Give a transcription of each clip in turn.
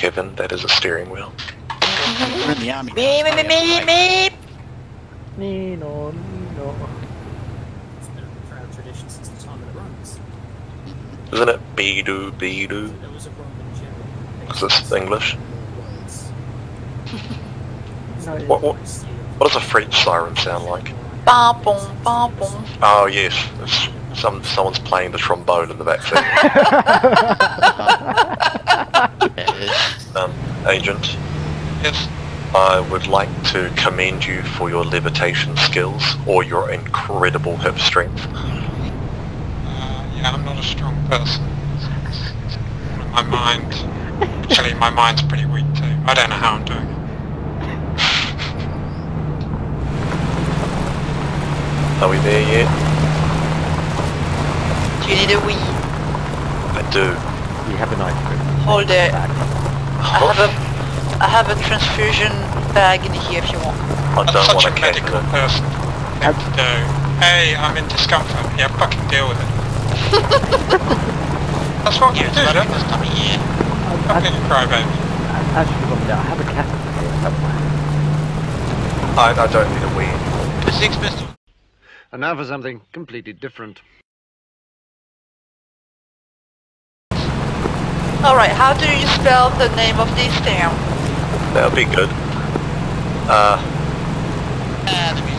Yes, Kevin, that is a steering wheel. We're in the army. Beep, now, beep, so beep, we have to wait. Nino, Nino. It's been a proud tradition since the time of the Romans. Isn't it be-do, be-do? There was a Roman general. Because it's English. Words. No, What, what, what does a French siren sound like? Bum, bum, bum, bum. Oh yes, it's some someone's playing the trombone in the back seat. agent. Yes. I would like to commend you for your levitation skills or your incredible hip strength. Uh, yeah, I'm not a strong person. My mind, actually, my mind's pretty weak too. I don't know how I'm doing. Are we there yet? Do you need a wee? I do. You have an ice cream. Hold it. Back. I have a, I have a transfusion bag in here if you want. I I'm don't such want a a cat in medical it. person. Thing to do. Hey, I'm in discomfort. Yeah, fucking deal with it. That's what you do, don't you? Um, Fucking crybaby. Actually, one minute, I have a cat here somewhere. I, I don't need a wee. The Six Pistols. And now for something completely different. Alright, how do you spell the name of this town? That would be good. Uh,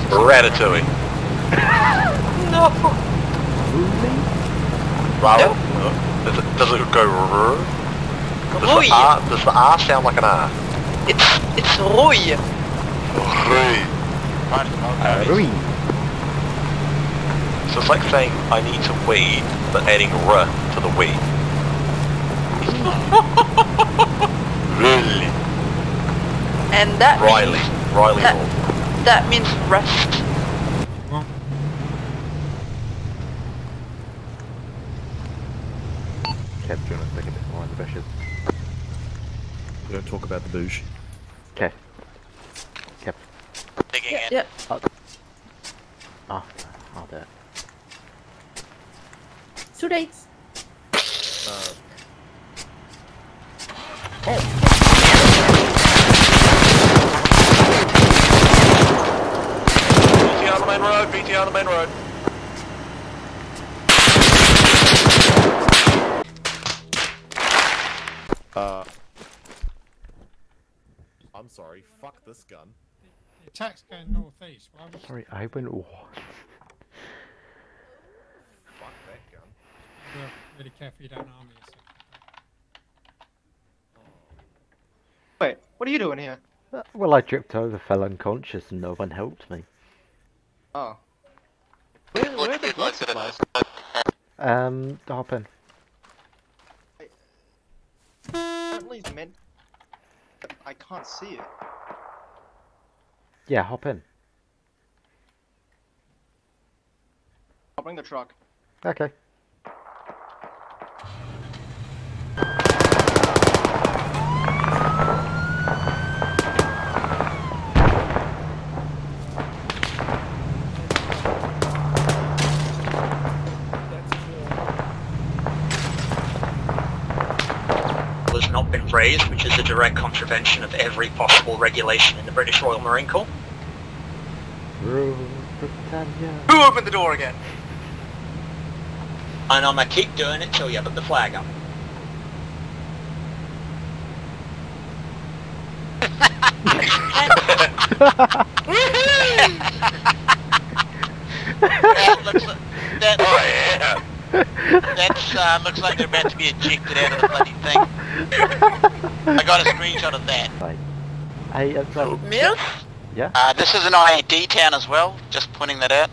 the Ratatouille. No. Rather? Uh, Does it, does it go r? Does Rui. the R, does the R sound like an R? It's, it's Rui. Rui. Uh, Rui. So it's like saying I need to wee, but adding R to the wee. really? And that Riley. means, Riley that, Hall. that means rest. Kev, do you want to think a bit more on the bushes? We don't talk about the boosh. Kev. Kev. digging in. Yeah. Oh, I'll do it. Two dates. Uh, BT on the main road, BT on the main road. Uh. I'm sorry, fuck this gun. The attack's going northeast. Why would Sorry, I went. Oh. Fuck that gun. you really careful you don't arm yourself? Wait, what are you doing here? Uh, Well, I tripped over, fell unconscious, and no one helped me. Oh. Where, where are the blood supplies? Um, hop in. Apparently it's meant... I can't see it. Yeah, hop in. I'll bring the truck. Okay. has not been raised, which is a direct contravention of every possible regulation in the British Royal Marine Corps. Rule Britannia. Who opened the door again? And I'm gonna keep doing it till you put the flag up. that looks like, that, Oh yeah. that's, uh, looks like they're about to be ejected out of the bloody thing. I got a screenshot of that. Right. Hey, uh, so, Milk? Uh, this is an IED town as well, just pointing that out.